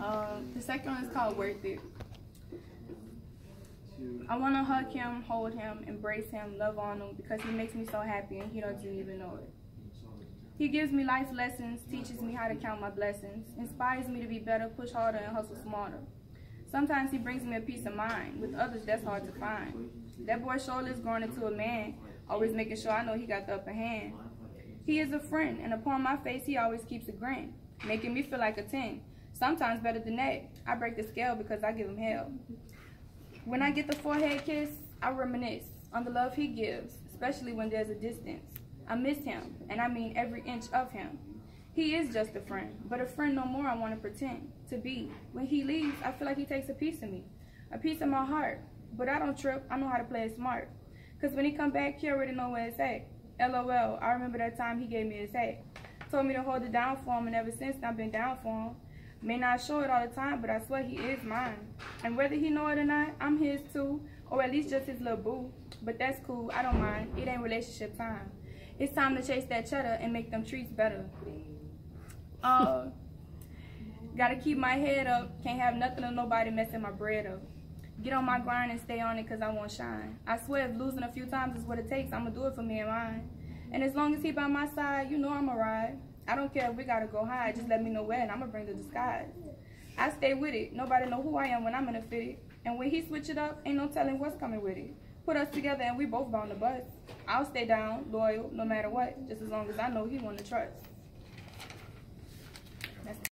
Uh, the second one is called Worth It. I want to hug him, hold him, embrace him, love on him because he makes me so happy and he doesn't even know it. He gives me life lessons, teaches me how to count my blessings, inspires me to be better, push harder, and hustle smarter. Sometimes he brings me a peace of mind. With others, that's hard to find. That boy surely is growing into a man, always making sure I know he got the upper hand. He is a friend, and upon my face, he always keeps a grin, making me feel like a 10. Sometimes better than that. I break the scale because I give him hell. When I get the forehead kiss, I reminisce on the love he gives, especially when there's a distance. I miss him, and I mean every inch of him. He is just a friend, but a friend no more I want to pretend to be. When he leaves, I feel like he takes a piece of me, a piece of my heart. But I don't trip, I know how to play it smart. Because when he come back, he already know where it's at. LOL, I remember that time he gave me his hat. Told me to hold it down for him, and ever since I've been down for him. May not show it all the time, but I swear he is mine. And whether he know it or not, I'm his too, or at least just his little boo. But that's cool, I don't mind. It ain't relationship time. It's time to chase that cheddar and make them treats better. Uh, gotta keep my head up. Can't have nothing or nobody messing my bread up. Get on my grind and stay on it cause I want shine. I swear if losing a few times is what it takes, I'ma do it for me and mine. And as long as he by my side, you know I'ma ride. I don't care if we gotta go high, just let me know where and I'ma bring the disguise. I stay with it. Nobody know who I am when I'm in a fit. And when he switch it up, ain't no telling what's coming with it. Put us together and we both bound to bust. I'll stay down, loyal, no matter what, just as long as I know he want to trust.